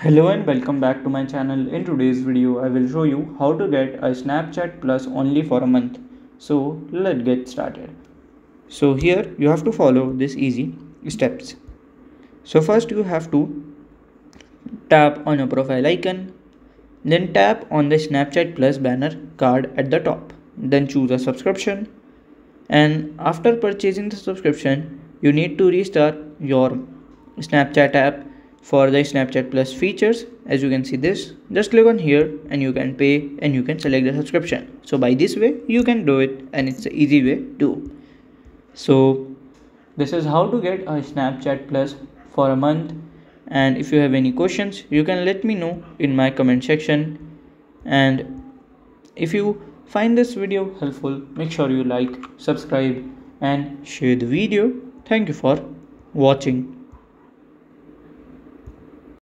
Hello and welcome back to my channel. In today's video, I will show you how to get a Snapchat Plus only for a month. So let's get started. So here you have to follow this easy steps. So first you have to tap on your profile icon, then tap on the Snapchat Plus banner card at the top. Then choose a subscription and after purchasing the subscription, you need to restart your Snapchat app for the Snapchat Plus features as you can see this just click on here and you can pay and you can select the subscription. So by this way you can do it and it's an easy way too. So this is how to get a Snapchat Plus for a month. And if you have any questions you can let me know in my comment section. And if you find this video helpful make sure you like subscribe and share the video. Thank you for watching